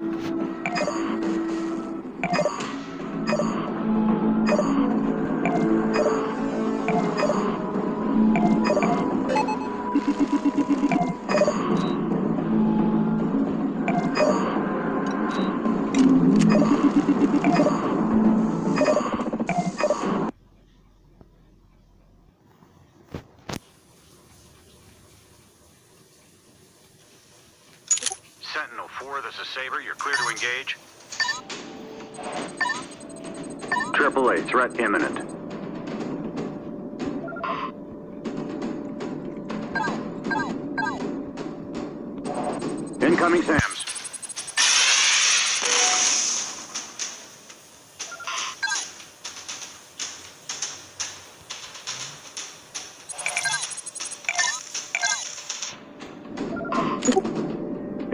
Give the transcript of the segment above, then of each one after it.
Sentinel 4, this is Saber. You're clear to engage. Triple A, threat imminent. Incoming SAMs.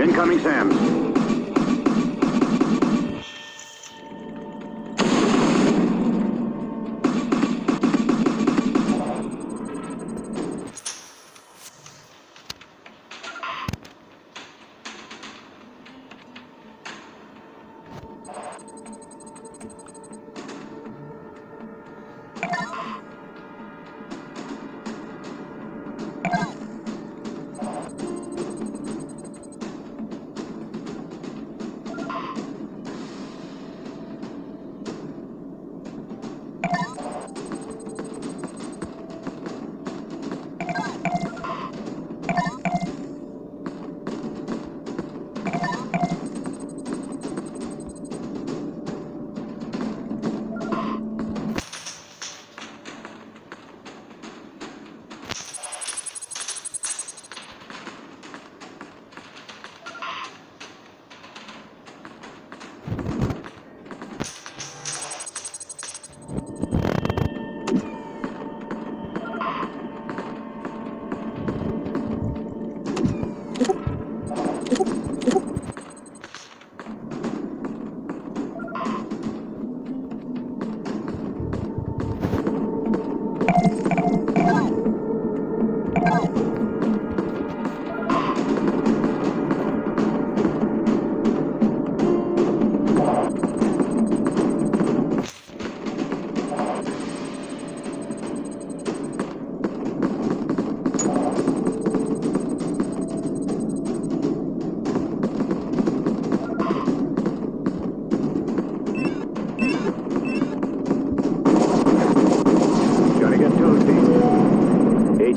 Incoming SAMs. Gotta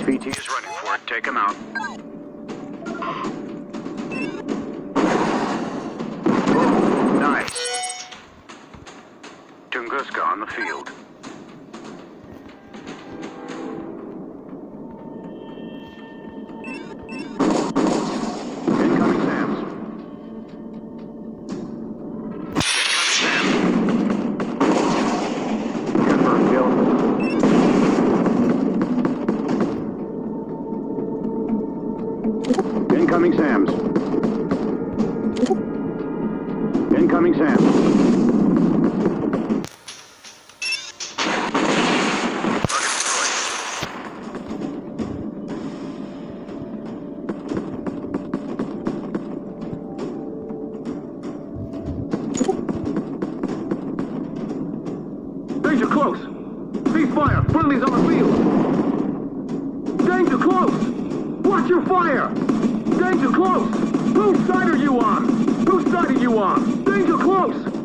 HVT is running for it. Take him out. Incoming SAMs. Incoming SAMs. Danger close! Cease fire! Friendly's on the field! Danger close! Watch your fire! Danger close! Whose side are you on? Whose side are you on? Danger close!